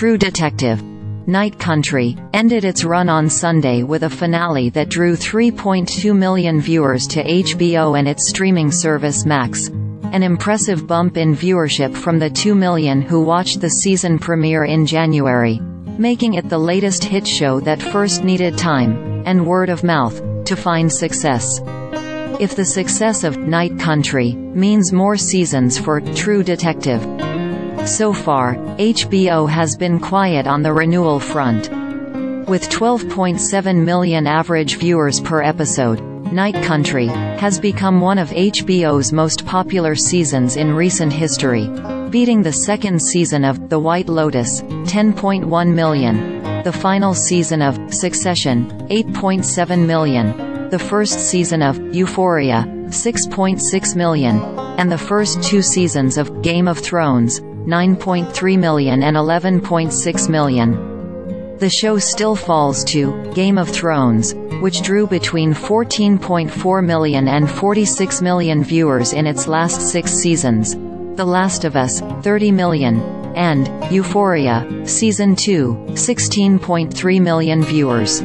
True Detective. Night Country, ended its run on Sunday with a finale that drew 3.2 million viewers to HBO and its streaming service Max. An impressive bump in viewership from the 2 million who watched the season premiere in January, making it the latest hit show that first needed time, and word of mouth, to find success. If the success of Night Country means more seasons for True Detective, so far, HBO has been quiet on the renewal front. With 12.7 million average viewers per episode, Night Country has become one of HBO's most popular seasons in recent history, beating the second season of The White Lotus, 10.1 million, the final season of Succession, 8.7 million, the first season of Euphoria, 6.6 million, and the first two seasons of Game of Thrones, 9.3 million and 11.6 million. The show still falls to Game of Thrones, which drew between 14.4 million and 46 million viewers in its last six seasons. The Last of Us, 30 million, and Euphoria, Season 2, 16.3 million viewers.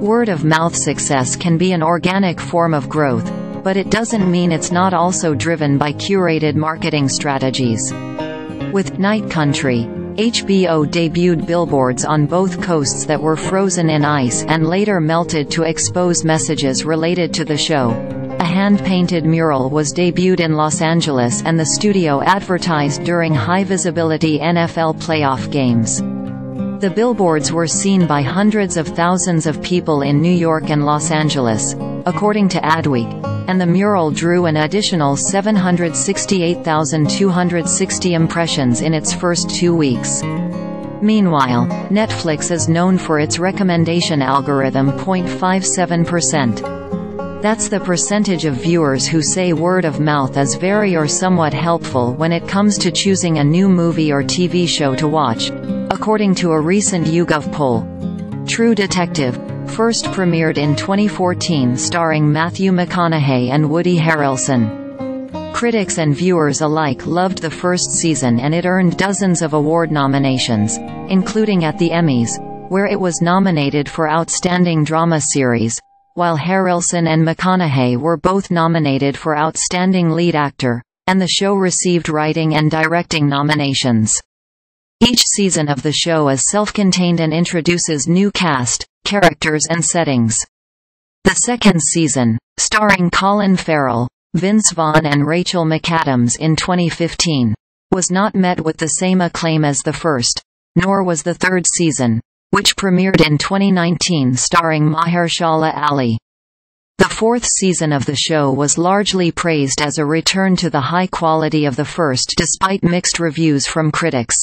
Word of mouth success can be an organic form of growth, but it doesn't mean it's not also driven by curated marketing strategies. With Night Country, HBO debuted billboards on both coasts that were frozen in ice and later melted to expose messages related to the show. A hand-painted mural was debuted in Los Angeles and the studio advertised during high-visibility NFL playoff games. The billboards were seen by hundreds of thousands of people in New York and Los Angeles, according to Adweek, and the mural drew an additional 768,260 impressions in its first two weeks. Meanwhile, Netflix is known for its recommendation algorithm 0.57%. That's the percentage of viewers who say word of mouth is very or somewhat helpful when it comes to choosing a new movie or TV show to watch, according to a recent YouGov poll. True Detective, first premiered in 2014 starring Matthew McConaughey and Woody Harrelson. Critics and viewers alike loved the first season and it earned dozens of award nominations, including at the Emmys, where it was nominated for Outstanding Drama Series, while Harrelson and McConaughey were both nominated for Outstanding Lead Actor, and the show received writing and directing nominations. Each season of the show is self-contained and introduces new cast, characters and settings. The second season, starring Colin Farrell, Vince Vaughn and Rachel McAdams in 2015, was not met with the same acclaim as the first, nor was the third season, which premiered in 2019 starring Mahershala Ali. The fourth season of the show was largely praised as a return to the high quality of the first despite mixed reviews from critics.